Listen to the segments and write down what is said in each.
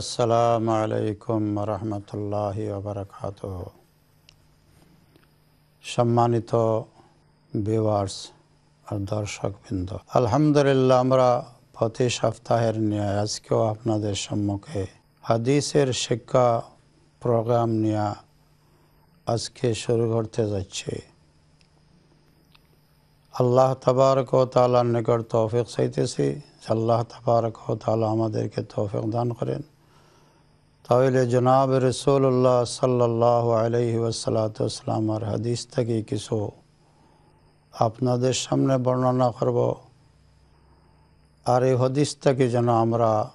আসসালামু আলাইকুম রহমতুল্লাহ বারকাত সম্মানিত ভিওয়ার্স আর দর্শকবৃন্দ, আলহামদুলিল্লাহ আমরা প্রতি সপ্তাহের নিয়ে আজকেও আপনাদের সম্মুখে হাদিসের শিক্ষা প্রোগ্রাম নিয়ে আজকে শুরু করতে যাচ্ছি। আল্লাহ তবারক ও তালার নিকট তৌফিক চাইতেছি। আল্লাহ তবারক ও তালা আমাদেরকে তৌফিক দান করেন। তাহলে জনাব রসুল্লাহ সাল্লাহ আলহি ওসালাতামের হাদিস থেকে কিছু আপনাদের সামনে বর্ণনা করব। আর এই হাদিস থেকে যেন আমরা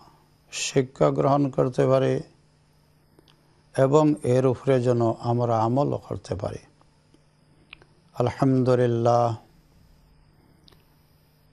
শিক্ষা গ্রহণ করতে পারি এবং এর উপরে যেন আমরা আমলও করতে পারি। আলহামদুলিল্লাহ।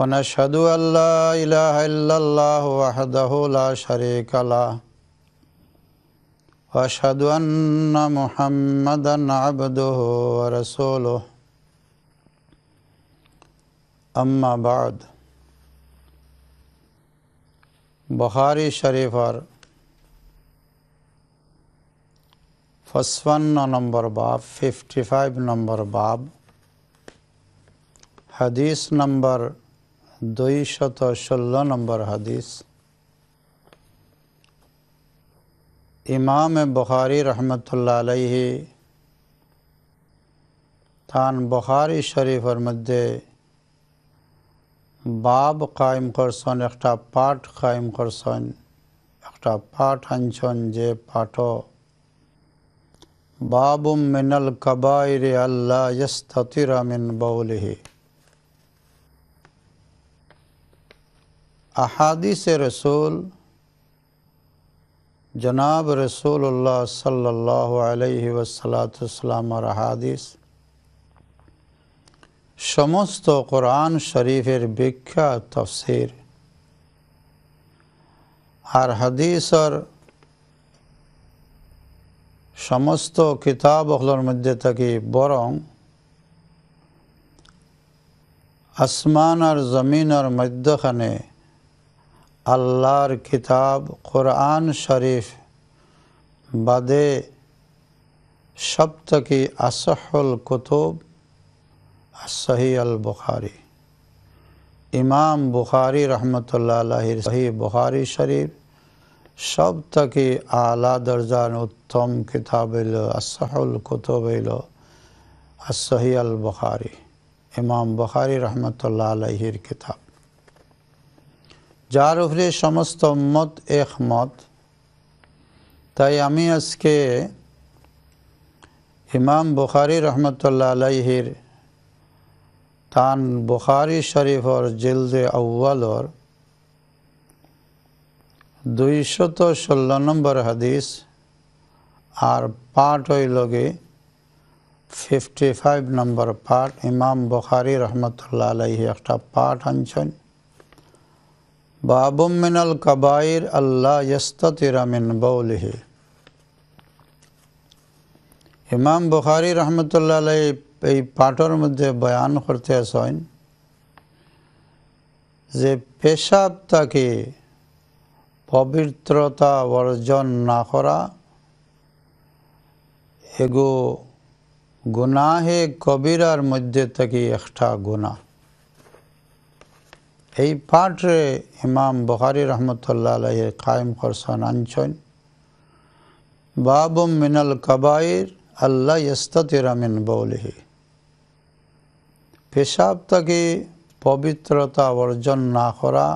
ونشهد أن لا إله إلا الله وحده لا شريك له. وأشهد أن محمدا عبده ورسوله. أما بعد. بخاري شريف فصفن نمبر باب 55 نمبر باب حدیث نمبر দুই শত ষোলো নম্বর হাদিস। ইমাম বখারি রহমতুল্লাহ আলহি তান বখারি শরীফের মধ্যে বাব কায়েম করছেন, একটা পাঠ কায়েম করছেন, একটা পাঠ আনছেন যে পাঠ বাবুম মিনাল কবাইর আল্লাহ ইস্তিরা احادیث رسول، جناب رسول اللہ صلی اللہ علیہ وسلم اور احادیث، شمست و قرآن شریف بکھا تفسیر۔ اور حدیث اور شمست و کتاب اخلال مدت کی مدد اسمان اور زمین اور مدخنے আল্লাহর কিতাব, কোরআন শরীফ বাদে সব থেকে আসহল কুতুব সহি আল বুখারি। ইমাম বুখারি রহমতুল্লাহ আলহির সহি বুখারি শরীফ সব থেকে আলা দরজান উত্তম কিতাব এল আসহল কুতুব এল সহি আল বুখারি। ইমাম বুখারি রহমতুল্লাহ আলহির কিতাব। যার উপরে সমস্ত মত এক মত তাই আমি আজকে ইমাম বুখারি রহমতুল্লাহ আলাইহির তান বুখারি শরীফর জিলদে আউ্বালর দুইশত ষোলো নম্বর হাদিস, আর পাঠ হইলগে ফিফটি ফাইভ নম্বর পাঠ, ইমাম বুখারি রহমতুল্লাহ আলাইহি একটা পাঠ আনছেন। বাবুম মিনাল কাবাইর আল্লাহ ইস্তিরা মিন বৌলিহি ইমাম বুখারি রহমতুল্লাহ এই পাঠের মধ্যে বয়ান করতে আসেন যে পেশাব তাকে পবিত্রতা অর্জন না করা, এগো গুনাহে কবিরার মধ্যে থেকে একটা গুণা এই পাঠে ইমাম বখারি রহমতুল্লাহ আলহ কায়েম করছেন আনছেন, বাবুম মিনাল কবাইর আল্লাহ ইস্তিরামিন বৌলিহি পেশাব থেকে পবিত্রতা অর্জন না করা,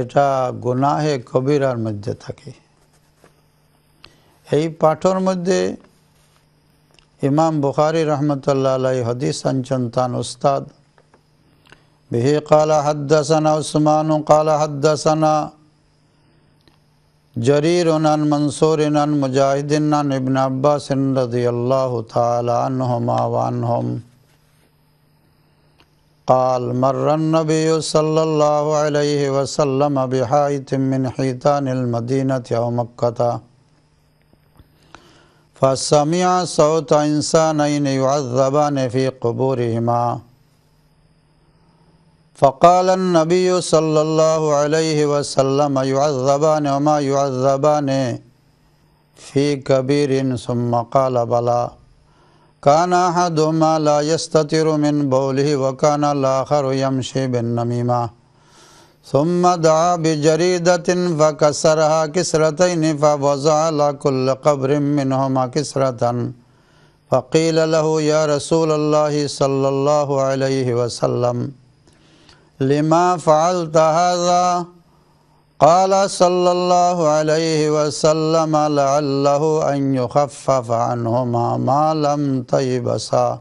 এটা গুনাহে কবিরার মধ্যে থাকে। এই পাঠর মধ্যে ইমাম বুখারি রহমতুল্লাহ আলাই হদিস আনছেন তান উস্তাদ به قال حدثنا عثمان قال حدثنا جریر عن منصور عن مجاہد عن ابن عباس رضی اللہ تعالی عنہما وعنہم قال مر النبی صلی اللہ علیہ وسلم بحائط من حیطان المدینة او مکہ فسمع صوت انسانین يعذبان في قبورهما. فقال النبي صلى الله عليه وسلم يعذبان وما يعذبان في كبير. ثم قال بلى. كان أحدهما لا يستتر من بوله وكان الآخر يمشي بالنميمة. ثم دعا بجريدة فكسرها كسرتين فوضع على كل قبر منهما كسرة. فقيل له يا رسول الله صلى الله عليه وسلم. لما فعلت هذا؟ قال صلى الله عليه وسلم لعله أن يخفف عنهما ما لم طيبسا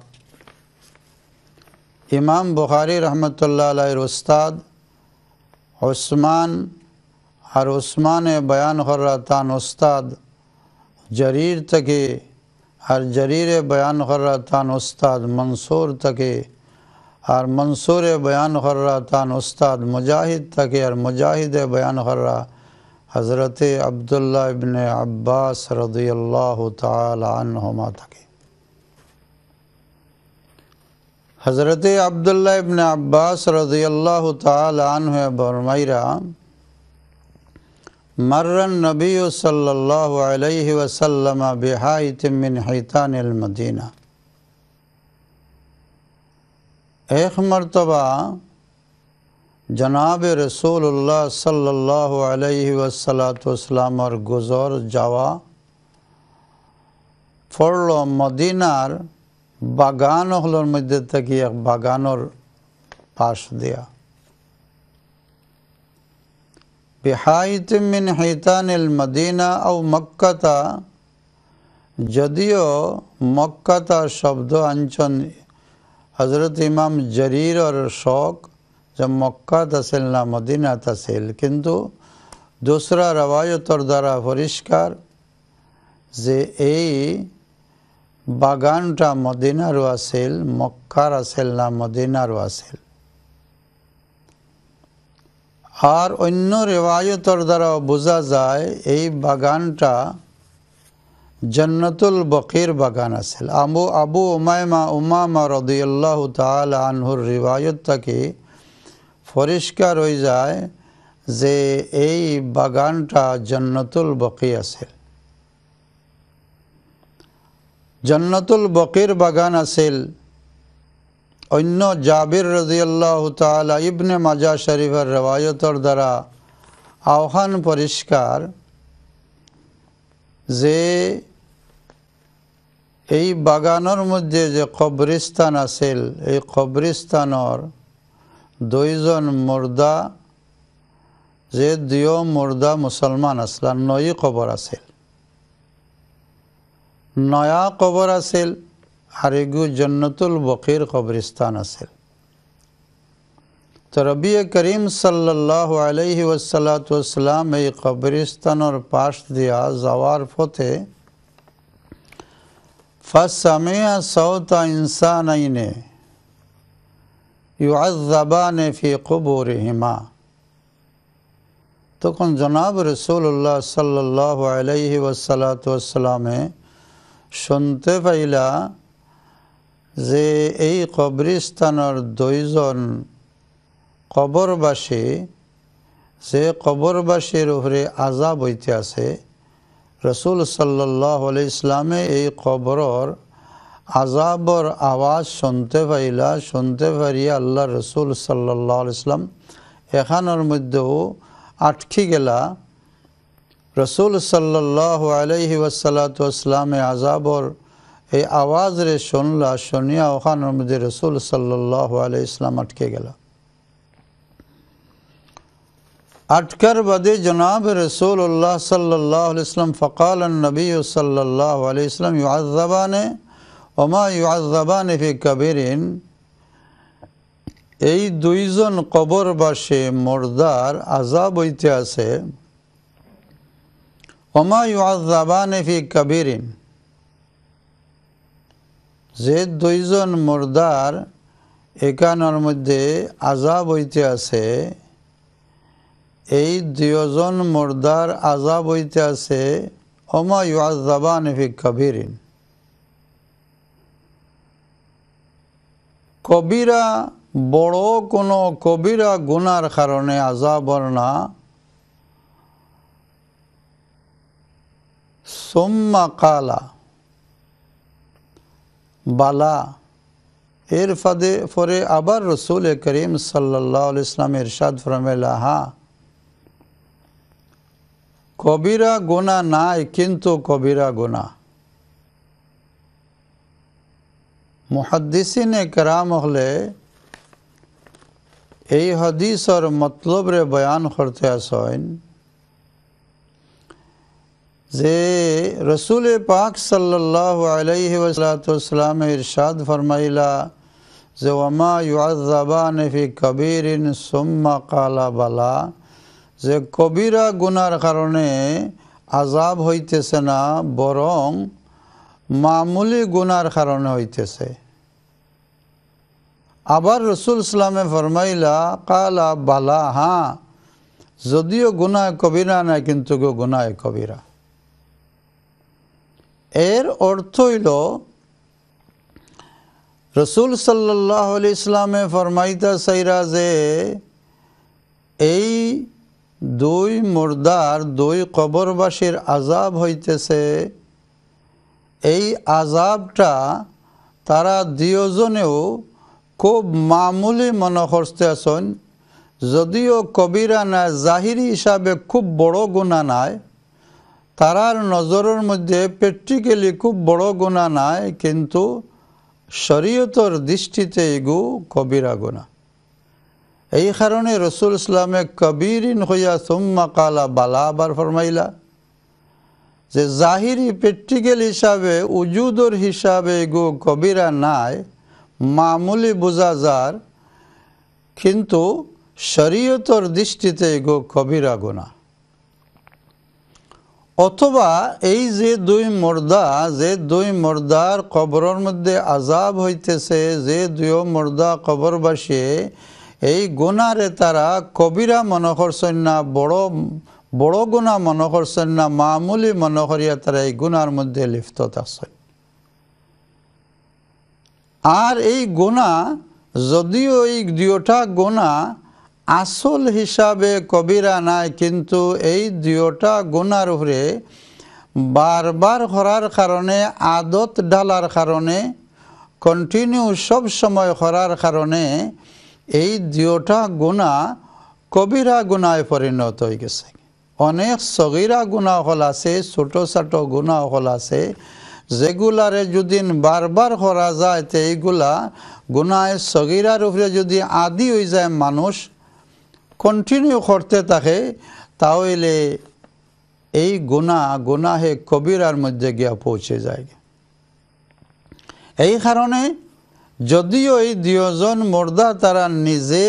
إمام بخاري رحمة الله عليه رستاد عثمان اور عثمان بیان خراتان استاد جریر تکے اور جریر بیان خراتان استاد منصور تکے আর মনসুরে বয়ান করা তান উস্তাদ মুজাহিদ থাকে আর মুজাহিদে বয়ান করা হজরত আবদুল্লাহ ইবনে আব্বাস রদিয়াল্লাহ তাল আনহমা থাকে হজরত আবদুল্লাহ ইবনে আব্বাস রদিয়াল্লাহ তাল আনহে বরমাইরা مر النبي صلى الله عليه وسلم بحائط من حيطان المدينه এক মরতবা জনাব রসুল্লাহ সাল্লাহ আলহি ওসালাতামর গুজর যাওয়া পড়ল মদিনার বাগান হলোর মধ্যে থেকে এক বাগানোর পাশ দেয়া। বেহাইত মিন হিতানিল মদিনা ও মক্কাতা, যদিও মক্কাতা শব্দ আঞ্চন হজরত ইমাম জরিরর শখ যে মক্কাত আছিল না মদিনাত আছিল কিন্তু দোসরা রবায়তর দ্বারা পরিষ্কার যে এই বাগানটা মদিনারও আছিল মক্কার আছিল না মদিনারও আছিল আর অন্য রেওয়ায়তর দ্বারা বোঝা যায়, এই বাগানটা জন্নতুল বকির বাগান আছিল আবু আবু উমায়মা উমামা রদিয়াল্লাহ তাল আনহুর রিবায়ত থেকে পরিষ্কার হয়ে যায় যে এই বাগানটা জন্নতুল বকি আছিল জন্নতুল বকির বাগান আছিল অন্য জাবির রদিয়াল্লাহ তালা ইবনে মাজা শরীফের রেওয়ায়তর দ্বারা আহ্বান পরিষ্কার যে এই বাগানের মধ্যে যে কবরিস্তান আছিল, এই কবরিস্তানের দুইজন মুর্দা যে দুয়ো মুর্দা মুসলমান আসলাম নয়ই কবর আছিল। নয়া কবর আছিল আর এগু জন্নতুল বকির কবরিস্তান আছিল। তো রবি করিম সাল্লাহ আলহি ওসালাতাম এই কবরিস্তানের পাশ দিয়া যাওয়ার পথে ফাসামিয়া সৌতা ইনসানাইনে ইউআজাবানে ফি কবরিহিমা তখন জনাব রসুল্লাহ সাল্লাহ আলহি ওসালাতামে শুনতে পাইলা যে এই কবরিস্তানের দুইজন কবরবাসী যে কবরবাসীর উপরে আজাব হইতে আছে রসুল সাল্লাহ ইসলামে এই কবরর আজাবর আওয়াজ শুনতে পাইলা, শুনতে পারিয়া আল্লাহ রসুল সাল্লাহ ইসলাম এখানোর মধ্যেও আটকি গেলা। রসুল সাল্লাহ আলহি ওসালাতামে আজাবর এই আওয়াজ রে শুনলা, শুনিয়া ওখানোর মধ্যে রসুল সাল্লাহ আলহ ইসলাম আটকে গেলা। আটকার বাদে জনাব রসুল্লাহ সাল্লাহ ইসলাম ফকাল নবী সাল্লাহ আলাইসলাম ইউআজাবানে ওমা ইউআজাবানে ফি কবিরিন এই দুইজন কবরবাসী মোর্দার আজাব হইতে আছে। ওমা ইউআজাবান ফি কাবিরিন। যে দুইজন মুর্দার একানোর মধ্যে আজাব হইতে আছে। এই দুজন মুর্দার আজাব হইতে আছে, ওমা ইউআজাবান ফি কাবিরিন। কবিরা, বড় কোনো কবিরা গুনার কারণে আজাবর না। সোম্মা কালা, বালা, এর ফাদে পরে আবার রসুল করিম সাল্লাহ ইসলাম ইরশাদ ফরমেলা হা কবিরা গুণা নাই কিন্তু কবিরা গুণা মুহাদ্দিসিনে কেরাম হলে এই হদিসর মতলবরে বয়ান করতে আসেন যে রসুল পাক সাল্লাহ আলাইহি ওসালাম ইরশাদ ফরমাইলা যে ওমা ইউআজাবান ফি কবিরিন সুম্মা কালা বালা যে কবিরা গুনার কারণে আজাব হইতেছে না, বরং মামুলি গুনার কারণে হইতেছে। আবার রসুল ইসলামে ফরমাইলা, কালা, বালা হ্যাঁ যদিও গুনায় কবিরা নাই, কিন্তু গুনায় কবিরা। এর অর্থ হইল, রসুল সাল্লাহ ইসলামে ফরমাইতা সাইরা যে, এই দুই মুর্দার দুই কবরবাসীর আজাব হইতেছে। এই আজাবটা তারা দুজনেও খুব মামুলি মনে করতে যদিও কবিরা না জাহিরি হিসাবে খুব বড় গুণা নাই, তারার নজরের মধ্যে প্র্যাকটিক্যালি খুব বড় গুণা নাই, কিন্তু শরীয়তর দৃষ্টিতে এগু কবিরা গুণা এই কারণে রসুল ইসলামে কবিরিন হইয়া সুম্মা কালা বালা আবার ফরমাইলা, যে জাহিরি প্র্যাকটিক্যাল হিসাবে, উজুদর হিসাবে গো কবিরা নাই, মামুলি বোঝা যার, কিন্তু শরীয়তর দৃষ্টিতে গো কবিরা গুণা অথবা এই যে দুই মর্দা, যে দুই মর্দার কবরের মধ্যে আজাব হইতেছে, যে দুই মর্দা কবরবাসী এই গুণারে তারা কবিরা মনে করছেন বড় বড় গুণা মনে করছেন মামুলি মনে করিয়া তারা এই গুণার মধ্যে লিপ্ত থাকছেন আর এই গুণা, যদিও এই দুটা গুণা আসল হিসাবে কবিরা নাই, কিন্তু এই দুটা গুণার উপরে বারবার করার কারণে আদত ডালার কারণে কন্টিনিউ সব সময় করার কারণে এই দুটা গুণা কবিরা গুণায় পরিণত হয়ে গেছে। অনেক সগিরা গুণা হল আছে, ছোটো ছোটো গুণা হল আছে। যেগুলারে যদি বারবার করা যায় তো এইগুলা গুনায় সগিরার উপরে যদি আদি হয়ে যায় মানুষ কন্টিনিউ করতে থাকে, তাহলে এই গুণা, গুণাহে কবিরার মধ্যে গিয়া পৌঁছে যায় এই কারণে যদিও এই দুজন মর্দা তারা নিজে,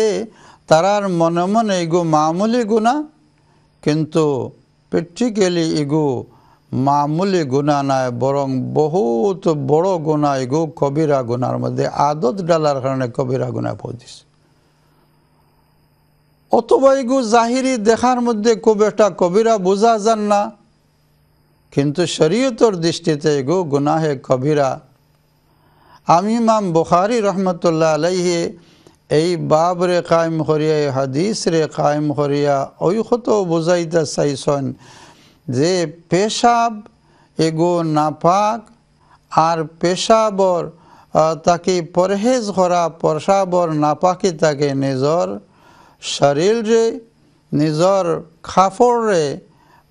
তারার মনে মনে এগো মামুলি গুণা, কিন্তু প্র্যাকটিক্যালি এগো মামুলি গুণা নাই, বরং বহুত বড় গুণা এগো কবিরা গুনার মধ্যে আদত ডালার কারণে কবিরা গুণা পৌঁছিস। অথবা এগো জাহিরি দেখার মধ্যে খুব একটা কবিরা বোঝা যান না, কিন্তু শরীয়তর দৃষ্টিতে এগো গুনাহে কবিরা আমি ইমাম বুখারি রহমতুল্লাহ আলাইহে এই বাবরে কায়েম করিয়া হাদিস রে কায়েম করিয়া কত বুঝাইতে চাইছেন যে পেশাব এগো নাপাক আর পেশাবর তাকে পরহেজ করা, পেশাবর নাপাকি তাকে নিজর শরীরে, নিজর খাফড়ে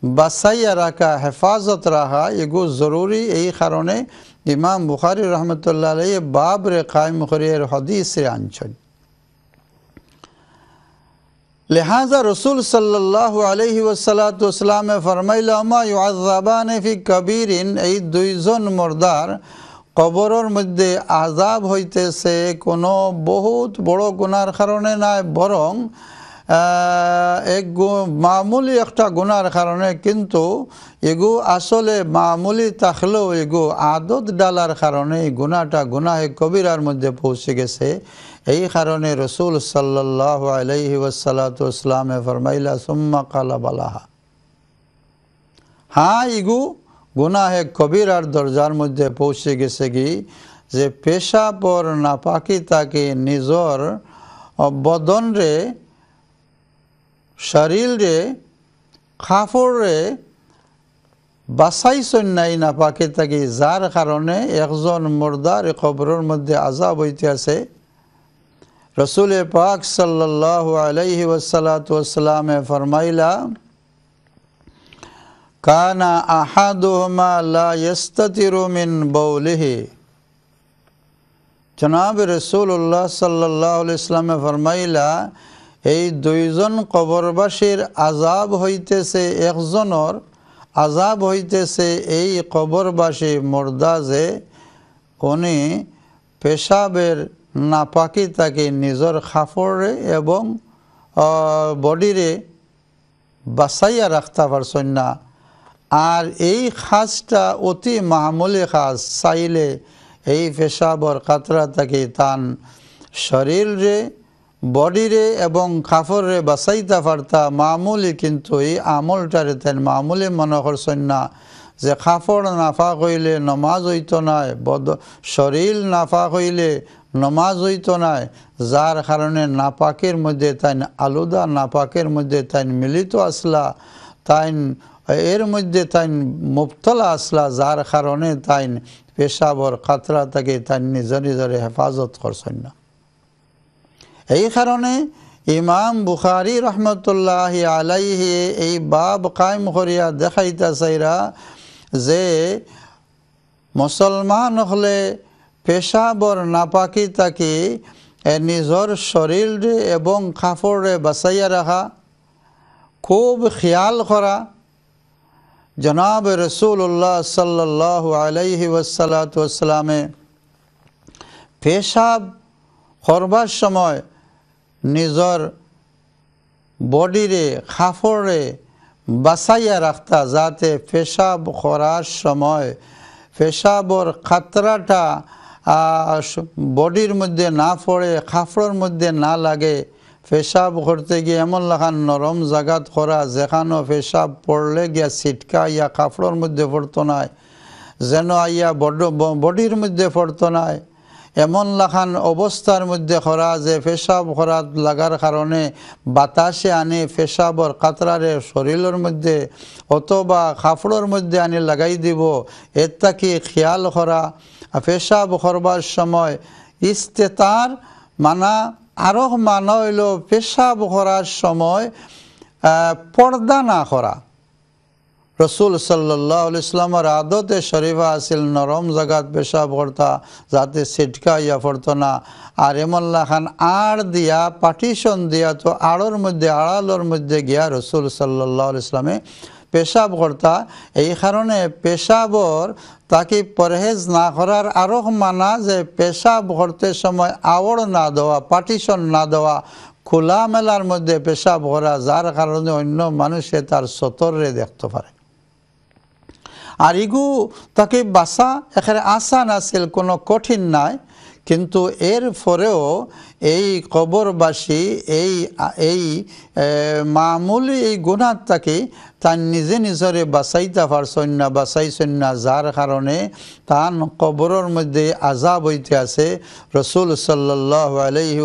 বাসাইয়া রাখা, হেফাজত রাখা এগো জরুরি। এই কারণে ইমাম বুখারি রহমতুল্লাহ আলাই বাব রে কায়ম খরিয়ের হদিসে আনছেন। লেহাজা রসুল সাল্লাহ আলহি ওসালাতামে ফরমাইলামাফি কবির এই দুইজন মর্দার কবরের মধ্যে আজাব হইতেছে, কোনো বহুত বড় গুনার কারণে নয় বরং এক মামুলি একটা গুনার কারণে কিন্তু এগু আসলে মামুলি থাকলেও এগু আদত ডালার কারণে এই গুনাটা গুনাহে কবিরার মধ্যে পৌঁছে গেছে। এই কারণে রসুল সাল্লাহ আলাইহি ওসালাতামে ফরমাইলা, সুম্মা কালা বালাহা। হ্যাঁ ইগু গুনাহে কবিরার দরজার মধ্যে পৌঁছে গেছে কি? যে পেশা পর নাপাকি তাকে নিজর বদনরে শরীরে খাফরে বাসাইছন নাই নাপাকি তাকে যার কারণে একজন মুর্দার কবরের মধ্যে আজাব হইতে আছে। রসুল পাক সাল্লাহ আলাইহি ওসালাতামে ফরমাইলা, কানা আহাদুহমা লা ইস্তাতিরু মিন বৌলিহি। জনাব রসুল্লাহ সাল্লাহ ইসলামে ফরমাইলা এই দুইজন কবরবাসীর আজাব হইতেছে একজনের আজাব হইতেছে এই কবরবাসী মুর্দাজে উনি পেশাবের নাপাকি তাকে নিজের খাফরে এবং বডিরে বাসাইয়া রাখতে পারছেন না। আর এই খাসটা অতি মামুলি খাস চাইলে এই পেশাবর কাতরা তাকে তান শরীরে বডিরে এবং খাফরে বাসাইতে পারতা মামুলি কিন্তু এই আমলটারে তেন মামুলি মনে করছেন না যে খাফড় নাফা কইলে নমাজ হইত নাই, বদ শরীর নাফা কইলে নমাজ হইত নাই, যার কারণে নাপাকের মধ্যে তাইন আলুদা, নাপাকের মধ্যে তাইন মিলিত আসলা, তাইন এর মধ্যে তাইন মুবতলা আসলা, যার কারণে তাইন পেশাবর কাতরা তাকে তাইন নিজের নিজের হেফাজত করছেন না। এই কারণে ইমাম বুখারি রহমতুল্লাহ আলাইহি এই বাব কায়েম করিয়া দেখাইতা চাইরা যে মুসলমান হলে পেশাবর নাপাকি তাকে নিজের শরীর এবং কাপড়ে বাঁচাইয়া রাখা, খুব খেয়াল করা। জনাব রসুল্লাহ সাল্লাহ আলাইহি ওসালাতামে পেশাব করবার সময় নিজর বডিরে খাফড়ে বাসাইয়া রাখতা যাতে পেশাব করার সময় পেশাবর খাতরাটা বডির মধ্যে না পড়ে খাফড়ের মধ্যে না লাগে। পেশাব করতে গিয়ে এমন লাখান নরম জাগাত করা যেখানো পেশাব পড়লে গিয়া ছিটকা ইয়া কাপড়ের মধ্যে পড়তো নাই, যেন আইয়া বডির মধ্যে পড়তো নাই। এমন লাখান অবস্থার মধ্যে করা যে পেশাব করাত লাগার কারণে বাতাসে আনি পেশাবর কাতরারে শরীরের মধ্যে অথবা কাপড়ের মধ্যে আনি লাগাই দিব। এর তাকে খেয়াল করা। পেশাব করবার সময় ইস্তেতার মানা আরও মানা হইল পেশাব করার সময় পর্দা না করা। রসুল সাল্লাহ ইসলামের আদতে শরীফা আসিল, নরম জাগাত পেশাব করতা যাতে ছিটকা ইয়া পড়তো না। আর এমল্লা খান আড় দিয়া, পার্টিশন দিয়া তো আড়র মধ্যে, আড়ালোর মধ্যে গিয়া রসুল সাল্লাহ ইসলামে পেশাব কর্তা। এই কারণে পেশাবর তাকে পরহেজ না করার আরও মানা যে পেশাব করতে সময় আওড় না দেওয়া, পার্টিশন না দেওয়া খোলা মেলার মধ্যে পেশাব করা, যার কারণে অন্য মানুষে তার সতরে দেখতে পারে। আর ইগু তাকে বাসা এখানে আসান আছিল কোনো কঠিন নাই। কিন্তু এর পরেও এই কবরবাসী, এই এই মামুলি এই গুণার তাকে তার নিজে নিজরে বাঁচাইতে পারছেন না, বাঁচাইছেন না। যার কারণে তান কবরের মধ্যে আজাব হইতে আছে। রসুল সাল্লাহ আলহি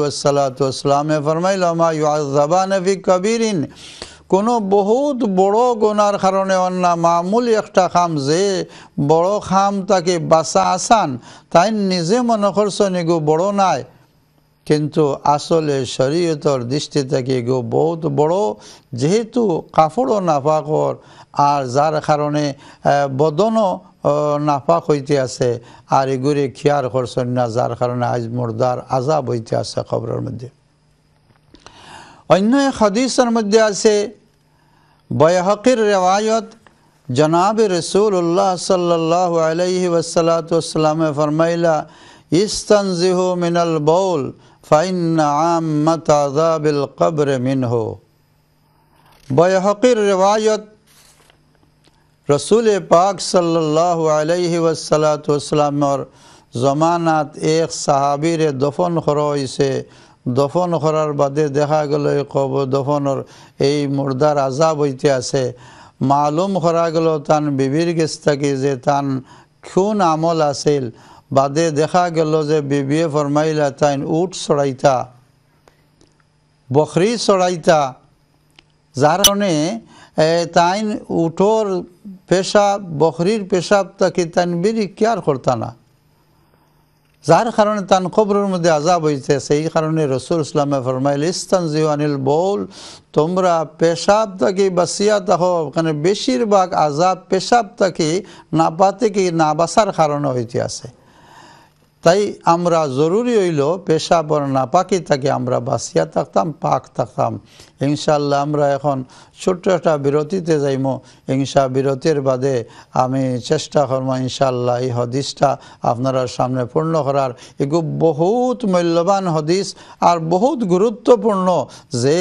ফরমাইল, মা ইউ ইউজাবানবি কবিরিন। কোনো বহুত বড় গোনার কারণে অন্য মামুলি একটা খাম যে বড় খাম তাকে বাসা আসান তাই নিজে মনে করছেন এগো বড় নাই। কিন্তু আসলে শরীয়তর দৃষ্টি থেকে গো বহুত বড় যেহেতু কাপড়ও নাপাকর আর যার কারণে বদনও নাপাক হইতে আছে আর এগুলি খেয়ার করছেন না যার কারণে আজ মুর্দার আজাব হইতে আছে খবরের মধ্যে। অন্য এক হদিসের মধ্যে আছে বয়হকির রেওয়ায়ত জনাব রসুল্লাহ সাল্লাহ আলহি ওসালাতামে ফরমাইলা ইস্তানজিহু মিনাল বৌল ফাইন আম্মাত আযাবিল কবর মিনহু বয়হকির রেওয়ায়ত রসুল পাক সাল্লাহ আলাইহি ওয়াসালাতামর জমানাত এক সাহাবিরে দফন করা হয়েছে দফন করার বাদে দেখা গেল কব দফনের এই মুর্দার আজাব হইতে আছে। মালুম করা গেল তান বিবির গেছ থাকি যে তান খুন আমল আছিল। বাদে দেখা গেল যে বিবিয়ে ফরমাইলা তাইন উঠ চড়াইতা। বখরি চড়াইতা। যার কারণে তাইন উঠোর পেশাব বখরির পেশাব তাকে তাইন বেরি কেয়ার করতা না। যার কারণে তান কবরের মধ্যে আজাব হয়েছে সেই কারণে রসুল ইসলামে ফরমাইল ইস্তান জিওয়ানিল বৌল তোমরা পেশাব তাকে বাসিয়া তাহো ওখানে বেশিরভাগ আজাব পেশাব তাকে না পাতে কি না বাসার কারণে হইতে আছে। তাই আমরা জরুরি হইল পেশাবর না পাকি তাকে আমরা বাসিয়া থাকতাম, পাক থাকতাম। ইনশাল্লাহ আমরা এখন ছোট্ট একটা বিরতিতে যাইমো। ইনশা বিরতির বাদে আমি চেষ্টা করব ইনশাল্লাহ এই হদিসটা আপনারা সামনে পূর্ণ করার। এগু বহুত মূল্যবান হদিস আর বহুত গুরুত্বপূর্ণ যে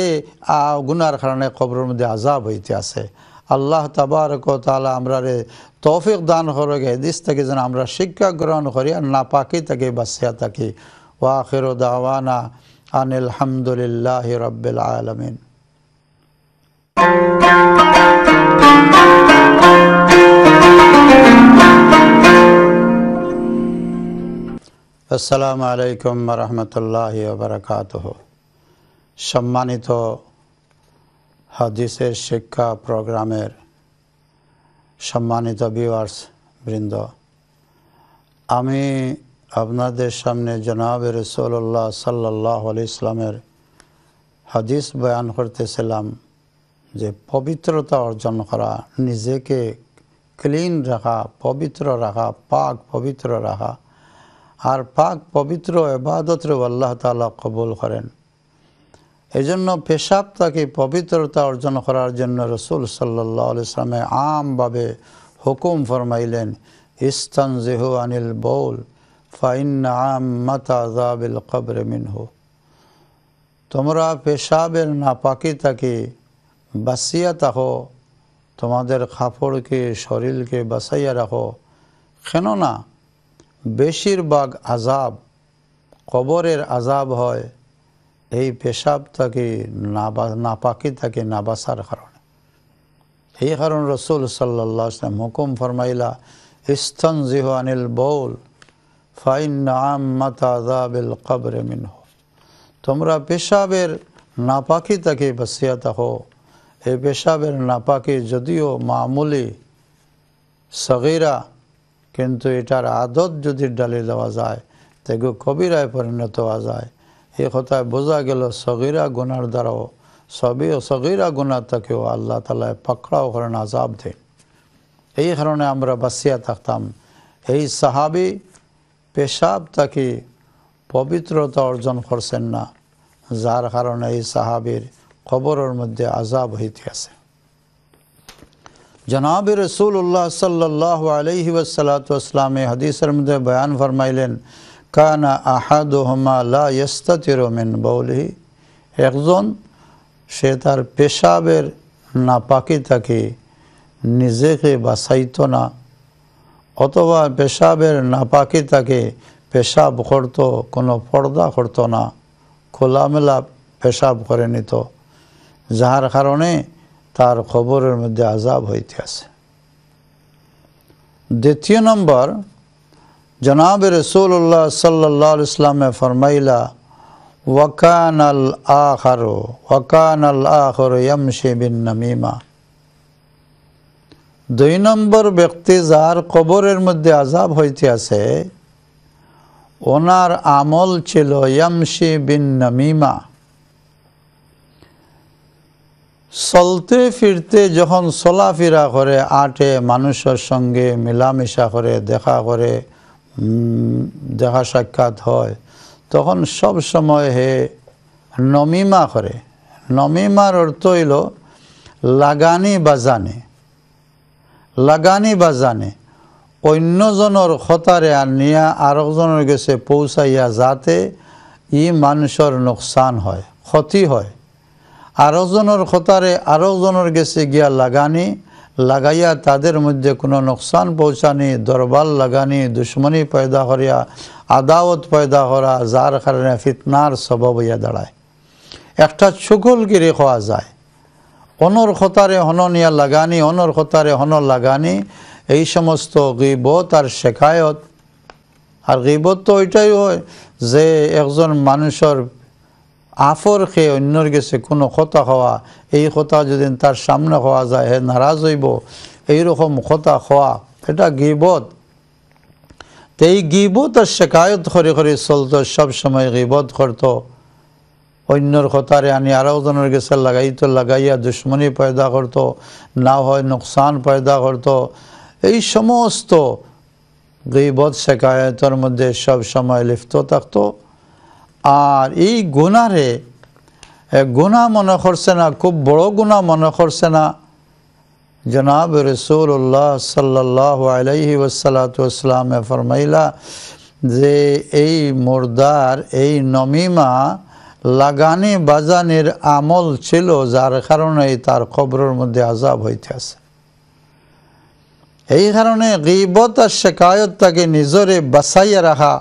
গুনার কারণে কবরের মধ্যে আজাব হইতে আছে। আল্লাহ তাবারক তালা আমরা রে তৌফিক দান করে দিস থেকে যেন আমরা শিক্ষা গ্রহণ করি আর না পাকি তাকে বাসিয়া থাকি ওয়াখির দাওয়ানা আনিল হামদুলিল্লাহ রব্বিল আলমিন। আসসালামু আলাইকুম রহমতুল্লাহ বারকাত সম্মানিত হাদিসের শিক্ষা প্রোগ্রামের সম্মানিত ভিউয়ার্স বৃন্দ, আমি আপনাদের সামনে জনাব রসোল্লাহ সাল্লাহ আলি ইসলামের হাদিস বয়ান করতেছিলাম যে পবিত্রতা অর্জন করা, নিজেকে ক্লিন রাখা, পবিত্র রাখা, পাক পবিত্র রাখা, আর পাক পবিত্র এবাদতরে আল্লাহ তালা কবুল করেন। এই জন্য পেশাব তাকে পবিত্রতা অর্জন করার জন্য রসুল সাল্লাহ ইসলামে আমভাবে হুকুম ফরমাইলেন ইস্তান জেহু আনিল বৌল ফাইন আম কবরে মিনহু। তোমরা পেশাবের না পাকি তাকে বাসিয়া থাকো, তোমাদের কাপড়কে, শরীরকে বাসাইয়া রাখো। কেননা, বেশিরভাগ আজাব কবরের আজাব হয় এই পেশাব তাকে নাপাকি তাকে না বাসার কারণে। এই কারণ রসুল সাল্লাহ ইসলাম হুকুম ফরমাইলা ইস্তন জিহ আনিল বৌল ফাইন আমিল কবরে মিনহ। তোমরা পেশাবের নাপাকি তাকে বাসিয়া থাকো এই পেশাবের নাপাকি যদিও মামুলি সগিরা, কিন্তু এটার আদত যদি ডালি দেওয়া যায়, তেগু কবিরায় পরিণত হওয়া যায় এই কথায় বোঝা গেল, সগিরা গুনার দ্বারাও। সবই সগিরা গুনার তাকেও আল্লাহ তালায় পাকড়াও করেন আজাব দেন। এই কারণে আমরা বাসিয়া থাকতাম। এই সাহাবি পেশাব তাকে পবিত্রতা অর্জন করছেন না, যার কারণে এই সাহাবির খবরের মধ্যে আজাব হইতে আছে। জনাব রসুল্লাহ সাল্লাহ আলহি ওসালাতামে হাদিসের মধ্যে বয়ান ফরমাইলেন কানা আহাদুহমা লা ইস্তাতিরমিন বৌলহি একজন, সে তার পেশাবের নাপাকি তাকে নিজেকে বাসাইত না, অথবা পেশাবের নাপাকি তাকে পেশাব করত, কোনো পর্দা করত না, খোলামেলা পেশাব করে নিত, যাহার কারণে তার খবরের মধ্যে আজাব হইতে আছে দ্বিতীয় নম্বর জনাব রসুল্লাহ সাল্লাহ ইসলামে ফরমাইলা ওয়াকান আল আখারো ওয়াকান আল আখর ইয়ামশে বিন নামিমা। দুই নম্বর ব্যক্তি যার কবরের মধ্যে আজাব হইতে আছে, ওনার আমল ছিল ইয়ামশি বিন নামিমা। চলতে ফিরতে যখন চলাফেরা করে, আটে মানুষের সঙ্গে মিলামিশা করে, দেখা করে দেখা সাক্ষাৎ হয়, তখন সব সময় হে নমিমা করে। নমিমার অর্থ হইল লাগানি বাজানে লাগানি বাজানে অন্যজনের খতারে আর নিয়া আরেকজনের গেছে পৌঁছাইয়া যাতে ই মানুষের নোকসান হয়, ক্ষতি হয়। আরোজনের খতারে আরোজনের গেছে গিয়া লাগানি লাগাইয়া তাদের মধ্যে কোনো নোকসান পৌঁছানি দরবার লাগানি দুশ্মনী পয়দা করিয়া আদাওত পয়দা করা যার কারণে ফিতনার স্বভাব হইয়া দাঁড়ায়। একটা চুগলগিরি খাওয়া যায়। অনর খতারে হননিয়া লাগানি অনর খতারে হন লাগানি এই সমস্ত গিবত আর শেখায়ত। আর গিবত তো ওইটাই হয় যে একজন মানুষের আফর খেয়ে অন্যর গেছে কোনো কথা খাওয়া এই কথা যদি তার সামনে খাওয়া যায় হে নারাজ হইব এইরকম কথা খাওয়া এটা গিবত। তো এই গিবত আর শেখায়ত করে করে চলতো সব সময় গিবত করতো। অন্যর কথারে আনি আরও জনের গেছে লাগাইতো লাগাইয়া দুশ্মনী পয়দা করতো না হয় নোকসান পয়দা করতো। এই সমস্ত গিবত শেখায়তের মধ্যে সব সময় লিপ্ত থাকতো। আর এই গুণারে গুণা মনে করছে না, খুব বড় গুণা মনে করছে না। জনাব রসুল্লাহ সাল্লাহ আলাইহি ওসালাতামে ফরমাইলা যে এই মুর্দার, এই নমিমা লাগানি বাজানির আমল ছিল, যার কারণে তার খবরের মধ্যে আজাব হইতে আছে। এই কারণে গিবত আর শেখায়ত তাকে নিজরে বাসাইয়া রাখা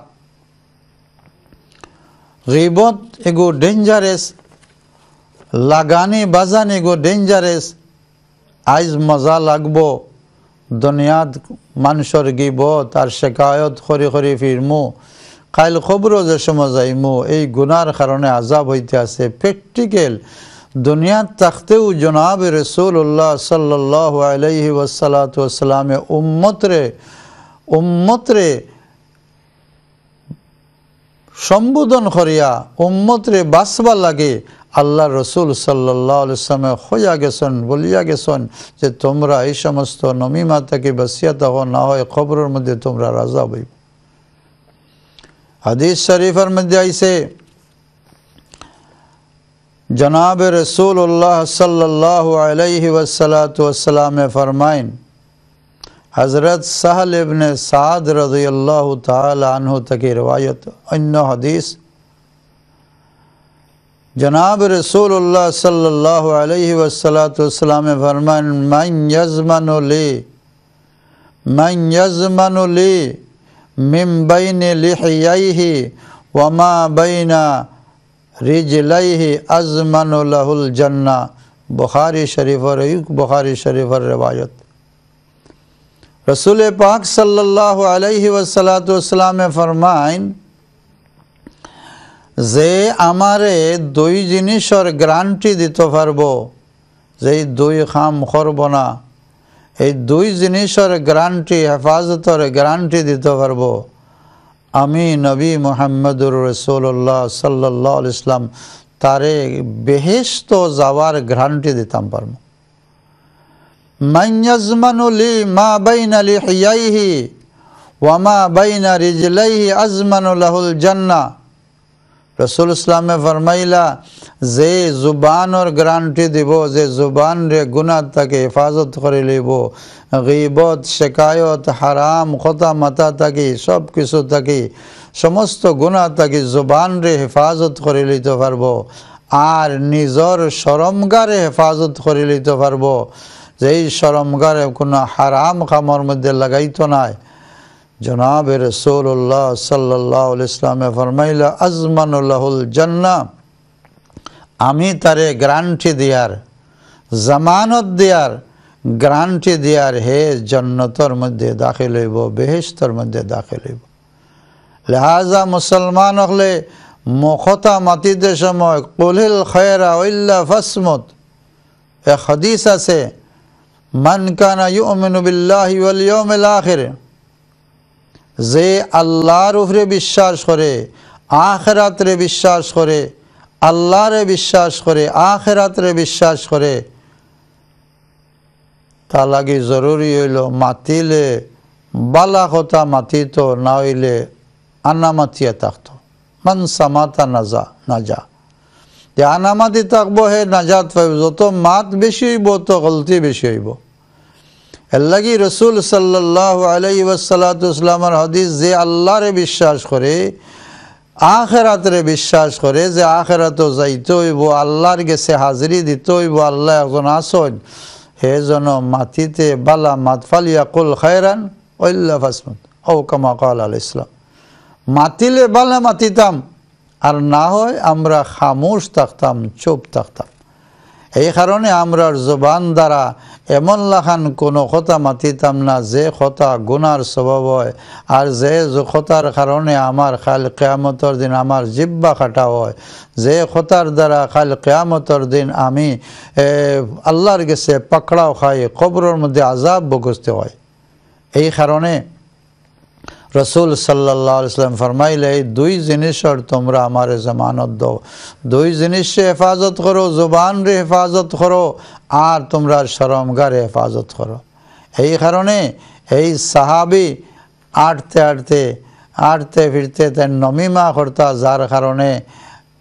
গিবত এগো ডেঞ্জারেস লাগানি বাজান এগো ডেঞ্জারেস আইজ মজা লাগবো দুনিয়াত মানুষের গিবত আর শেখায়ত খরি খরি ফিরমু কাইল খবরও যে সময় যাইমু এই গুনার কারণে আজাব হইতে আছে প্র্যাকটিক্যাল দুনিয়াত থাকতেও জনাব রসুল্লাহ সাল্লাহ আলহি ওসালাতামে উম্মতরে উম্মতরে সম্বোধন করিয়া উম্মতরে বাসবা লাগে আল্লাহ রসুল সাল্লামে হইয়া গেছেন, বলিয়া গেছেন যে তোমরা এই সমস্ত নমিমা থেকে বাসিয়া তহ না হয় খবরের মধ্যে তোমরা রাজা হইব। হাদিস শরীফের মধ্যে আইসে জনাব রসুল্লাহ সাল্লাহ আলহি ওসালাতামে ফরমাইন حضرت سہل ابن سعد رضی اللہ تعالی عنہ تکی روایت ان حدیث جناب رسول اللہ صلی اللہ علیہ وسلم فرمائن من یزمن لی، من یزمن لی من بین لحیائیہ وما بین رجلیہ ازمن لہ الجنہ. بخاری شریف اور بخاری شریف اور روایت۔ রসুল পাক সাল্লাহ আলাইহি ওসালাতামে ফরমাইন, যে আমারে দুই জিনিসের গ্রান্টি দিতে পারব যে দুই খাম করব না, এই দুই জিনিসের গ্রান্টি হেফাজতের গ্রান্টি দিতে পারব। আমি নবী মোহাম্মদুর রসুল্লাহ সাল্লাহ ইসলাম তারে বেহেস্ত যাওয়ার গ্রান্টি দিতাম পারব। মাইয়াজমানুলি মা বাইন জান্না। যে জুবানর গ্রান্টি দিব, যে জুবান রে তাকে হেফাজত করে লইব, গিবত শেখায়ত হারাম কথা মাতা থাকি সব কিছু থাকি সমস্ত গুণা থাকি জুবান রে হেফাজত করে লইতে পারব, আর নিজর সরমগারে হেফাজত করে লইতে পারব। যে এই সরমগারে কোনো হারাম খামর মধ্যে লাগাইতো নাই। জনাব রসুল্লাহ সাল্লাহ ইসলামে ফরমাইলা আজমানুল্লাহুল জান্না আমি তারে গ্রান্টি দিয়ার, জামানত দিয়ার গ্রান্টি দিয়ার হে জন্নতর মধ্যে দাখিল হইব বেহেস্তর মধ্যে দাখিল হইব। লেহাজা মুসলমান হলে মুখতা মাতিতে সময়, কলিল খয়রা ওইল্লা ফসমত। এ হদিস আছে মান কানা ইউমিনু বিল্লাহি ওয়াল ইয়াউমিল আখির। যে আল্লাহর উপরে বিশ্বাস করে, আখেরাতরে বিশ্বাস করে, আল্লাহরে বিশ্বাস করে, আখেরাতরে বিশ্বাস করে তা লাগে জরুরি হইল মাতিলে বালা কথা মাতিত না হইলে আনা মাতিয়া থাকতো। মান সামাতা নাজা নাজা। যে আনামাতি থাকব হে নাজাত পাইব, যত মাত বেশি হইব তো গলতি বেশি হইব। এর লাগি রসুল সাল্লাহ আলাই ওয়াসালাতামের হদিস যে আল্লাহরে বিশ্বাস করে, আখেরাতরে বিশ্বাস করে যে আখেরাত যাইতে হইব আল্লাহর গেছে হাজিরি দিতে হইব আল্লাহ একজন আসন হে যেন মাটিতে বালা মাত ফালিয়া কুল খায়রান ওইল্লা ফাসমত ও কামা কাল আল ইসলাম। মাতিলে বালা মাতিতাম, আর না হয় আমরা খামোশ থাকতাম, চুপ থাকতাম। এই কারণে আমরা জবান দ্বারা এমন লাখান কোনো কথা মাতিতাম না যে কথা গুনার স্বভাব হয় আর যে কথার কারণে আমার খাল কেয়ামতর দিন আমার জিব্বা খাটা হয়। যে কথার দ্বারা খাল কেয়ামতর দিন আমি আল্লাহর গেছে পাকড়াও খাই কবরের মধ্যে আজাব বগস্তে হয়। এই কারণে রসুল সাল্লাহ ইসলাম ফরমাইলে, এই দুই জিনিসের তোমরা আমার জামানত দাও। দুই জিনিসে হেফাজত করো জুবান রে হেফাজত করো, আর তোমরা শরমগারে হেফাজত করো। এই কারণে এই সাহাবি আটতে আটতে আটতে ফিরতে তার নমিমা করতা, যার কারণে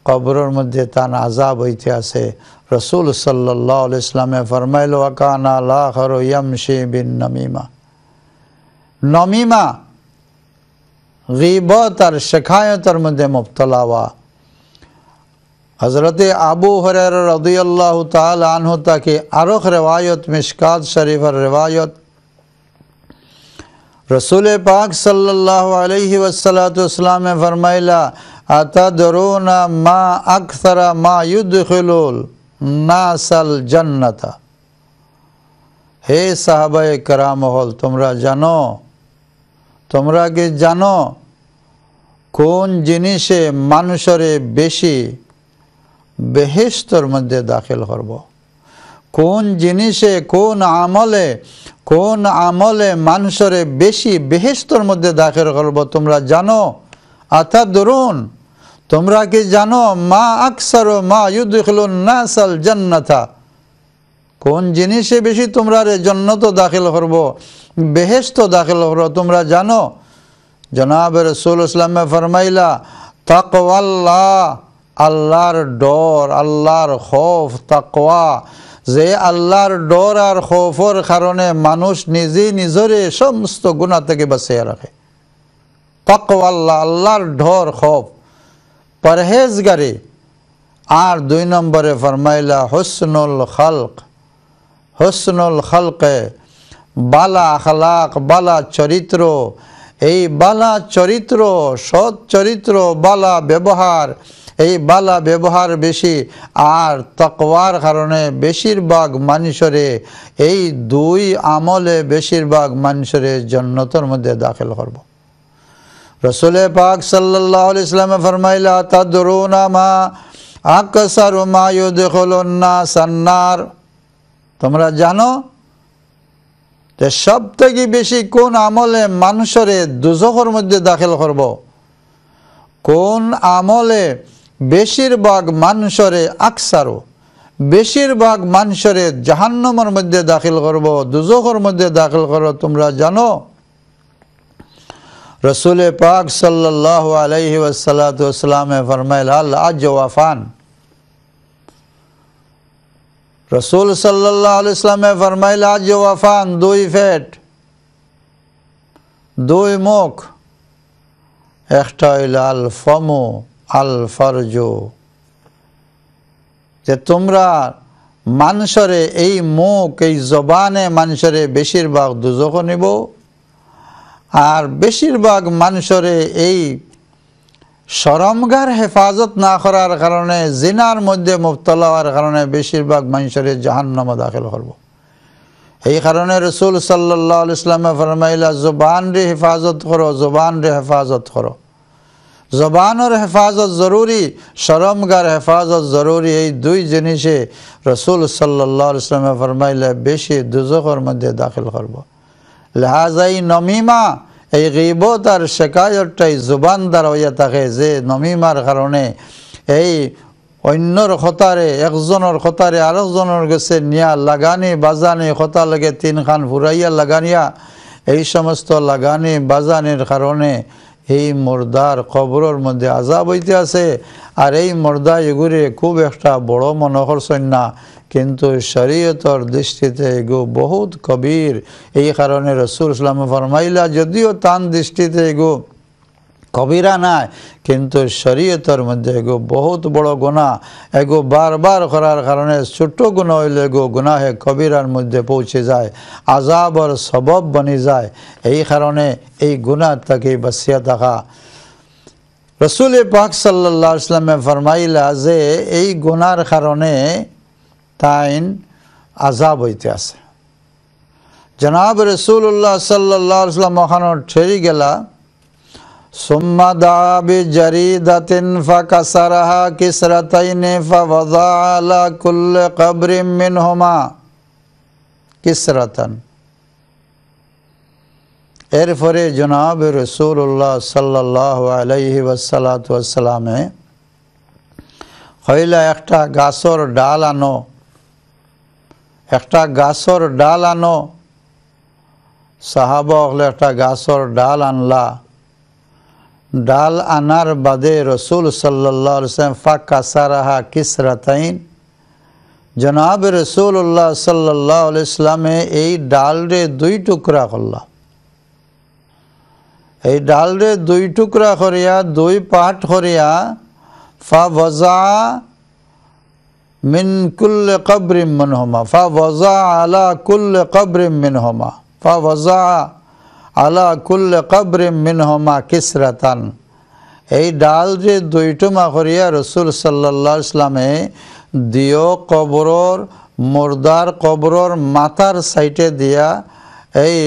কবরের মধ্যে তার আজাব হইতে আছে। রসুল সাল্লাহ ইসলামে ফরমাইল ওয়াকানা লাখ ইয়ামশি বিন নমিমা। নমিমা গিবত আর শেখায়তের মধ্যে মুবতলা হওয়া হজরতে আবু হরের রদিয়াল্লাহ তাল আনহু তাকে আরখ রেওয়ায়ত মিশকাত শরীফের রেওয়ায়ত রসুল পাক সাল্লাহ আলহি ওসালাতামে ফরমাইলা আতাদরুনা মা আকসারা মা ইউদখিলুল নাসাল জান্নাতা হে সাহাবায়ে কারাম হল তোমরা জানো তোমরা কি জানো কোন জিনিসে মানুষরে বেশি বেহেস্তর মধ্যে দাখিল করব। কোন জিনিসে, কোন আমলে কোন আমলে মানুষরে বেশি বেহেস্তর মধ্যে দাখিল করব তোমরা জানো? আথা দরুন তোমরা কি জানো, মা আকসার মা ইউদ্দিখলুন নাসাল জান্নাতা? কোন জিনিসে বেশি তোমরা রে জন্নত দাখিল করব? বেহেস্ত দাখিল করব তোমরা জানো? জনাব রসুল ইসলামে ফরমাইলা, তাকওয়াল্লাহ, আল্লাহর ডর, আল্লাহর খৌফ, তাকওয়া। যে আল্লাহর ডর আর খৌফর কারণে মানুষ নিজে নিজরে সমস্ত গুণা থেকে বাঁচিয়ে রাখে। তাকওয়াল্লাহ, আল্লাহর ডর, খৌফ। পরহেজগারি। আর দুই নম্বরে ফরমাইলা, হুসনুল খালক। হসনুল খালকে, বালা আখলাক, বালা চরিত্র, এই বালা চরিত্র, সৎ চরিত্র, বালা ব্যবহার, এই বালা ব্যবহার বেশি, আর তকওয়ার কারণে বেশিরভাগ মানুষরে এই দুই আমলে বেশিরভাগ মানুষরে জন্নতর মধ্যে দাখিল করব। রসুলে পাক সাল্লাহ ইসলামে ফরমাইলা তাদরুনা মা আকসার মা না সান্নার তোমরা জানো যে সব থেকে বেশি কোন আমলে মানুষরে দুজখর মধ্যে দাখিল করব? কোন আমলে বেশিরভাগ মানুষরে আকসারো, বেশিরভাগ মানুষরে জাহান্নমের মধ্যে দাখিল করব দুজখর মধ্যে দাখিল করব তোমরা জানো? রসুল পাক সাল্লাহ আলহি ওসালাতামে ফরমাইল আল আজ ওয়াফান রসুল সাল্লাহ ইসলামে ফরমাইল, আজ ওয়াফান, দুই ফেট, দুই মুখ, একটা হইল আল ফমু আল ফরজু যে তোমরা মানুষরে এই মুখ, এই জবানে মানুষরে বেশিরভাগ দুজক নিব, আর বেশিরভাগ মানুষরে এই সরমগার হেফাজত না করার কারণে, জিনার মধ্যে মুবতলা হওয়ার কারণে বেশিরভাগ মানুষের জাহান্নাম দাখিল করব। এই কারণে রসুল সাল্লাহ ইসলামে ফরমাইলা, জবান রে হেফাজত করো, জবান রে হেফাজত করো। জবানের হেফাজত জরুরি, সরমগার হেফাজত জরুরি, এই দুই জিনিসে রসুল সাল্লাহ ইসলামে ফরমাইলে, বেশি দুজকের মধ্যে দাখিল করব। লেহাজাই নমিমা এই গিবত আর শেকায়তটাই জুবান দ্বারা হইয়া থাকে যে নমিমার কারণে এই অন্যর খতারে একজনের খতারে আরেকজনের গেছে নিয়া লাগানি বাজানি খতা লাগে তিন খান ফুরাইয়া লাগানিয়া এই সমস্ত লাগানি বাজানির কারণে এই মুর্দার কবরের মধ্যে আজাব হইতে আছে। আর এই মুর্দা এগুলি খুব একটা বড় মনে করছেন না কিন্তু শরীয়তর দৃষ্টিতে এগো বহুত কবির। এই কারণে রসুল ইসলাম ফরমাইলা, যদিও তান দৃষ্টিতে এগো কবিরা নাই, কিন্তু শরীয়তের মধ্যে এগো বহুত বড় গুণা এগো বারবার করার কারণে ছোট্ট গুণা হইলে এগো গুণাহে কবিরার মধ্যে পৌঁছে যায় আজাবর সবব বনি যায়। এই কারণে এই গুণার তাকে বাসিয়া থাকা। রসুল পাক সাল্লাহ ইসলামে ফরমাইলা যে এই গুনার কারণে তাইন আজাব হইতে আছে। জনাব রসুল্লাহ সাল্লাহ ইসলাম ওখানে ঠেরি গেলা, সুম্মা দা বিজারিদাতিন ফাকাসারাহা কিসরাতাইনি ফাওয়াদা আলা কুল্লি কবরিম মিনহুমা। কিসরাতান। এরপরে জনাব রসুল্লাহ সাল্লাহ আলাইহি ওয়াসালামে, হইলা একটা গাছর ডাল আনো। একটা গাছর ডাল আনো। সাহাবা হলে একটা গাছর ডাল আনলা। ডাল আনার বাদে রসুল সাল্লাম ফাঁক কাসারাহা কিসরাতাইন। জনাব রসুল্লাহ সাল্লাহ ইসলামে এই ডালরে দুই টুকরা করলা। এই ডালরে দুই টুকরা করিয়া, দুই পাট করিয়া ফা বজা মিন কুল্লে কবরিম মিনহমা, ফা বজা আলা কুল্লে কবরিম মিনহমা, ফা বজা আলা মিনহমা কিসরাতান। এই ডাল যে দুইটুমা করিয়া রসুল সাল্লাহ ইসলামে দিও কবরর, মুর্দার কবরর মাথার সাইটে দিয়া এই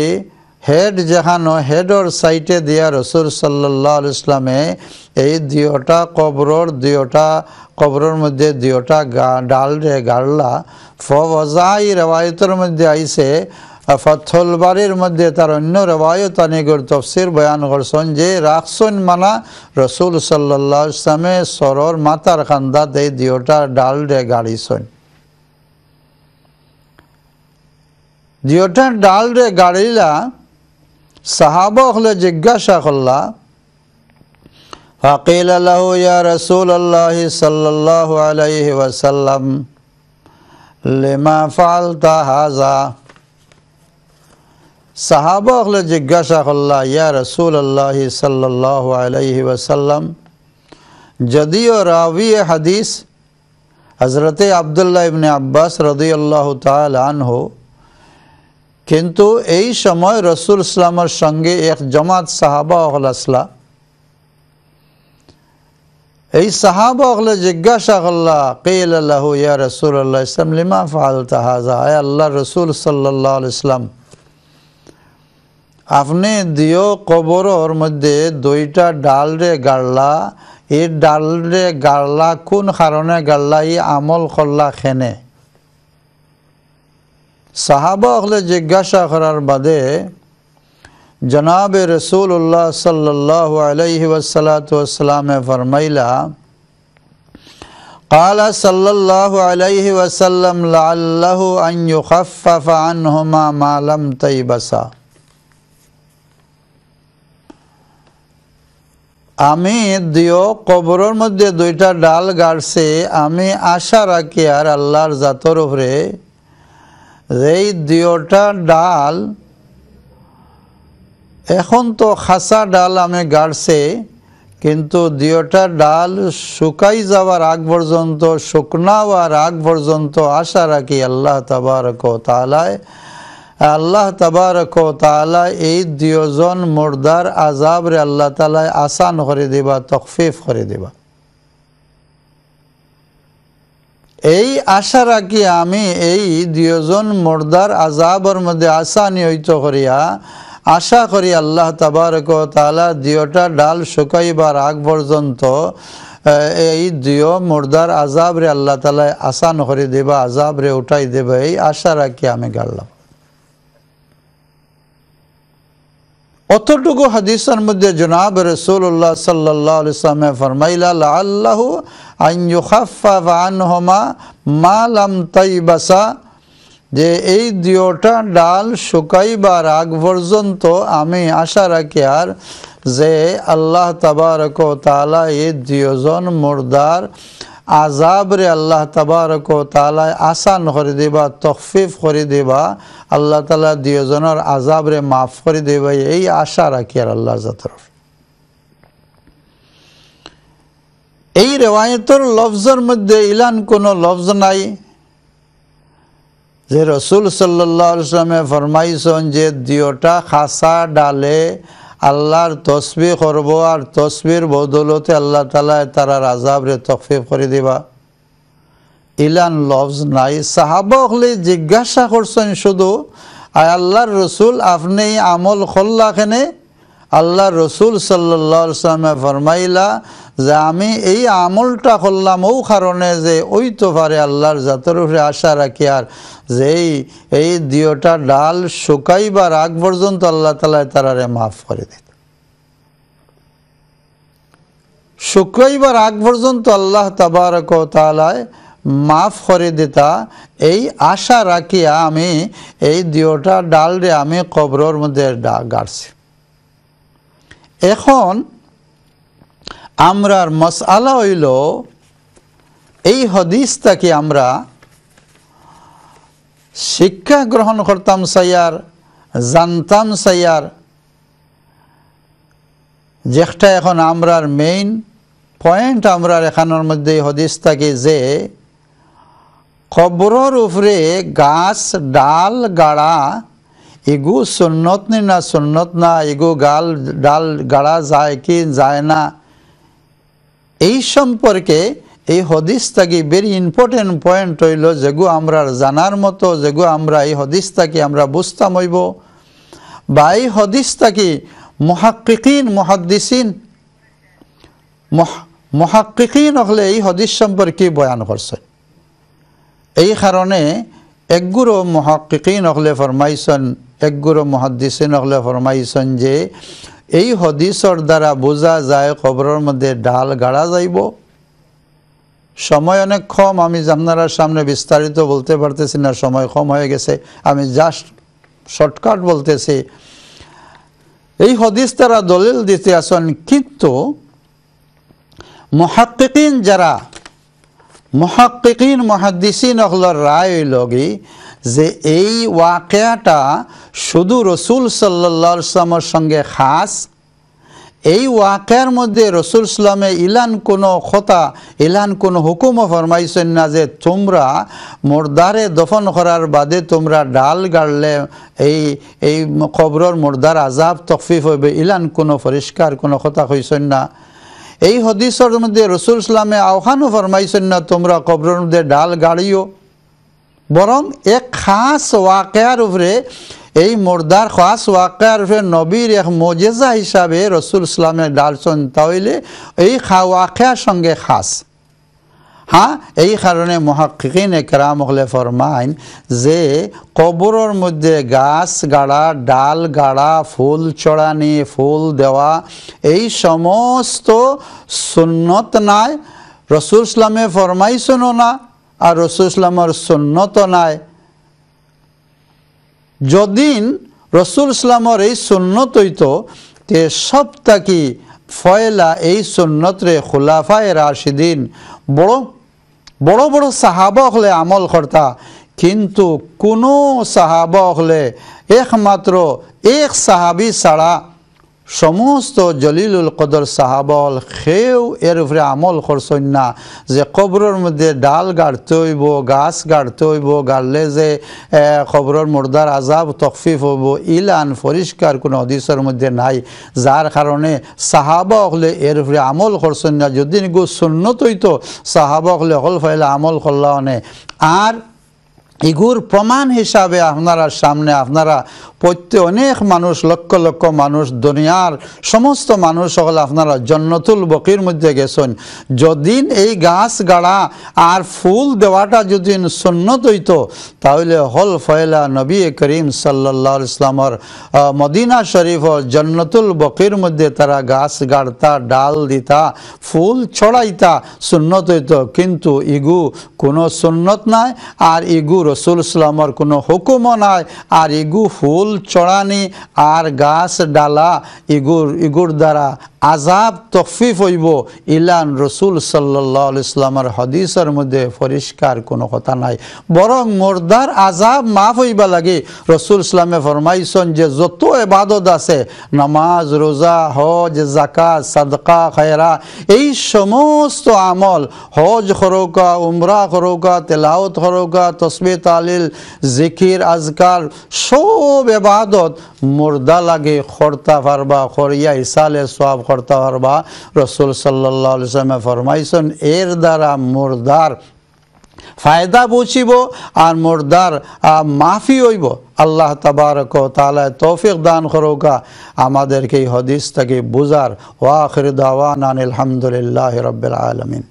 হেড যেখানো হেডর সাইটে দিয়া রসুল সাল্লাহ ইসলামে এই দিওটা কবরর দিওটা কবরের মধ্যে দিওটা গা, ডাল রে গাড়লা ফজাই রেওয়ায়তের মধ্যে আইসে ফথল বাড়ির মধ্যে তার অন্য রেওয়ায়ত আনিগর তফসির বয়ান করছেন যে রাখসন মানা রসুল সাল্লাহ ইসলামে সরর মাতার খান্দাত এই দিওটা ডাল রে গাড়িছন। দিওটা ডাল রে গাড়িলা সাহাবা হলে জিজ্ঞাসা করলা فقيل له يا رسول الله صلى الله عليه وسلم لما فعلت هذا সাহাবা হলে জিজ্ঞাসা করলা ইয়া রসুল আল্লাহ সাল্লাহ আলাইহি ওয়াসাল্লাম যদিও রাবি হাদিস হজরত আবদুল্লাহ ইবনে আব্বাস রদি আল্লাহ তালহ কিন্তু এই সময় রসুল ইসলামের সঙ্গে এক জমাত সাহাবা হল আসলা। এই সাহাবা হলে জিজ্ঞাসা করলা কেল আল্লাহ ইয়া রসুল আল্লাহ ইসলাম, লিমা ফাল তাহাজা আয় আল্লাহ রসুল সাল্লাহ ইসলাম আপনি দিও কবরর মধ্যে দুইটা ডাল রে গাড়লা। এই ডাল রে গাড়লা কোন কারণে? গাড়লা ই আমল করলা খেনে সাহাবা হলে জিজ্ঞাসা করার বাদে জনাব রসুল্লাহ সাল্লাহ আলহি ওসালাতামে ফরমাইলা قال صلى الله عليه وسلم لعله أن يخفف عنهما ما لم تيبسا আমি দিও কবরের মধ্যে দুইটা ডাল গাড়ছে আমি আশা রাখি আর আল্লাহর জাতর উপরে এই দিওটা ডাল, এখন তো খাসা ডাল আমি গাড়ছে, কিন্তু দিওটা ডাল শুকাই যাওয়ার আগ পর্যন্ত শুকনা হওয়ার আগ পর্যন্ত আশা রাখি আল্লাহ তাবারক তালায় আল্লাহ তাবারক তালা এই দুজন মুর্দার আজাবরে আল্লাহ তালায় আসান করে দিবা, তকফিফ করে দিবা। এই আশা রাখি আমি এই দুজন মুর্দার আজাবর মধ্যে আশা হইত করিয়া, আশা করি আল্লাহ তাবারক তালা দিওটা ডাল শুকাইবার আগ পর্যন্ত এই দিও মুর্দার আজাবরে আল্লাহ তালা আসান করে দেবা, আজাবরে উঠাই দেবা, এই আশা রাখি আমি গাড়লাম। অতটুকু হাদিসের মধ্যে জনাব রসুল্লাহ সাল্লাহ ইসলামে ফরমাইলা আল্লাহ আনহমা মালাম তাইবাসা, যে এই দিওটা ডাল শুকাইবার আগ পর্যন্ত আমি আশা রাখি আর যে আল্লাহ তাবারক তালা এই দিওজন মুর্দার আজাবরে আল্লাহ তাবারক তালায় আসান করে দিবা তকফিফ করে দিবা, আল্লাহ তালা দুজনের আজাবরে মাফ করে দিবা, এই আশা রাখি আর আল্লাহ তরফ এই রেওয়ায়তর লফজের মধ্যে ইলান কোনো লফজ নাই। যে রসুল সাল্লামে ফরমাইছেন যে দিওটা খাসা ডালে আল্লাহর তসবি করব আর তসবির বদলতে আল্লাহ তালা তারা আজাবরে তকফিফ করে দিবা। ইলান লফজ নাই। সাহাবা হলে জিজ্ঞাসা করছেন শুধু, আয় আল্লাহর রসুল, আপনি আমল খোল্লাখানে আল্লাহ রসুল সাল্লামে ফরমাইলা যে আমি এই আমলটা করলাম ও কারণে যে ওই তো পারে আল্লাহর জাতের উপরে আশা রাখি আর যে এই দিওটা ডাল শুকাইবার আগ পর্যন্ত আল্লাহ তালা তারারে মাফ করে দিত। শুকাইবার আগ পর্যন্ত আল্লাহ তাবারক তালায় মাফ করে দিতা। এই আশা রাখিয়া আমি এই দিওটা ডালরে আমি কবরের মধ্যে গাড়ছি। এখন আমরার মশালা হইল এই হদিসটাকে আমরা শিক্ষা গ্রহণ করতাম সাইয়ার, জানতাম সাইয়ার। যেটা এখন আমরার মেইন পয়েন্ট আমরার এখানের মধ্যে হদিস থাকে যে কবরের উপরে গাছ, ডাল, গাড়া এগু সুন্নত নি না সুন্নত না এগু গাল, ডাল, গাড়া যায় কি যায় না। এই সম্পর্কে এই হদিস থাকি ভেরি ইম্পর্টেন্ট পয়েন্ট হইল, যেগু আমরা জানার মতো, যেগু আমরা এই হদিস থাকি আমরা বুঝতাম হইব। বা এই হদিস থাকি মহাক্কিকিন, মহাদ্দিসিন মহাক্কিকিন হলে এই হদিস সম্পর্কে বয়ান করছে। এই কারণে একগুরো মহাক্কিকিন হলে ফরমাইছেন একগুরো মহাদ্দিসিন হলে ফরমাইছেন যে, এই হদিসর দ্বারা বোঝা যায় খবরের মধ্যে ডাল গাড়া যাইব। সময় অনেক কম, আমি আপনারা সামনে বিস্তারিত বলতে পারতেছি না, সময় কম হয়ে গেছে। আমি জাস্ট শর্টকাট বলতেছি। এই হদিস তারা দলিল দিতে আসেন কিন্তু মহাক্কিকিন যারা, মহাক্কিকিন, মহাদ্দিসিন অহলর রায় লগি যে এই ওয়াকেয়াটা শুধু রসুল সাল্লামের সঙ্গে খাস, এই ওয়াকের মধ্যে রসুল ইসলামে ইলান কোনো কথা ইলান কোনো হুকুমও ফরমাইছেন না যে তোমরা মোরদারে দফন করার বাদে তোমরা ডাল গাড়লে এই এই খবরের মোরদার আজাব তকফিফ হইবে, ইলান কোনো পরিষ্কার কোনো কথা কইছেন না। এই হদিসর মধ্যে রসুল ইসলামে আহ্বানও ফরমাইছেন না তোমরা কবরের মধ্যে ডাল গাড়িও। বরং এক খাস ওয়াকেয়ার উপরে, এই মোর্দার খাস ওয়াকার নবীর এক মজেজা হিসাবে রসুল ইসলামের ডালসন তাহলে এই খা ওয়াকেয়ার সঙ্গে খাস। হ্যাঁ এই কারণে মহাকিন একরাম হলে ফরমাইন যে কবরের মধ্যে গাছ, গাড়া, ডাল, গাড়া, ফুল চড়ানি, ফুল দেওয়া, এই সমস্ত সুন্নত নাই। রসুল ইসলামে ফরমাইছেনও না। আর রসুল ইসলামের সুন্নত নাই। যদিন রসুল ইসলামর এই সুন্নত হইত তে সব ফয়লা এই সুন্নতরে খোলাফায় রাশিদিন, বড় বড় বড় সাহাবা হলে আমল কর্তা, কিন্তু কোনো সাহাবা হলে একমাত্র এক সাহাবি ছাড়া সমস্ত জলিলুল কদর সাহাবল খেয়েও এর উপরে আমল করছেন না। যে কবরের মধ্যে ডাল গাড়তে হইব গাছ গাড়তে হইব গাড়লে যে খবরের মুর্দার আজাব তকফিফ হইব, ইলান পরিষ্কার কোনো হদিসের মধ্যে নাই। যার কারণে সাহাবা হলে এর উপরে আমল করছেন না। যদি গো সুন্নত হইতো, সাহাবা হলে হল ফাইলে আমল করলানে আর ইগুর প্রমাণ হিসাবে আপনারা সামনে, আপনারা প্রত্যেক অনেক মানুষ, লক্ষ লক্ষ মানুষ, দুনিয়ার সমস্ত মানুষ সকল আপনারা জন্নতুল বকির মধ্যে গেছেন। যদিন এই গাছ গাড়া আর ফুল দেওয়াটা যদি সুন্নত হইত, তাহলে হল ফয়লা নবী করিম সাল্লা ইসলামর মদিনা শরীফ জন্নতুল বকির মধ্যে তারা গাছ গাড়তা, ডাল দিতা, ফুল ছড়াইতা সুন্নত হইত। কিন্তু ইগু কোনো সুন্নত নাই, আর ইগু রসুল ইসলামর কোনো হুকুমও নাই, আর ইগু ফুল চড়ানি আর গাছ ডালা ইগুর ইগুর দ্বারা আজাব তফিফ হইব। ইলান রসুল সাল্লাহ ইসলামের হদিসের মধ্যে পরিষ্কার কোনো কথা নাই। বরং মোর্দার আজাব মাফ হইবা লাগে। রসুল ইসলামে ফরমাইছন যে, যত এবাদত আছে, নামাজ, রোজা, হজ জাকাত সাদকা, খায়রা, এই সমস্ত আমল, হজ খরৌকা, উমরা খরৌকা তেলাওত খরৌকা, তসবি, তালিল, জিকির আজকাল সব এবাদত মুর্দা লাগে খরতা পারবা খরিয়া ইসালে সব খরতা পারবা। রসুল সাল্লাহ সাল্লামে ফরমাইছন, এর দ্বারা মুর্দার ফায়দা পৌঁছিব আর মোরদার মাফি হইব। আল্লাহ তাবারক তালা তৌফিক দান করোকা। আমাদেরকে এই হদিস থেকে বুঝার ওয়াখির দাওয়ান আলহামদুলিল্লাহ রবিল আলমিন।